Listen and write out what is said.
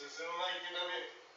進むないけだね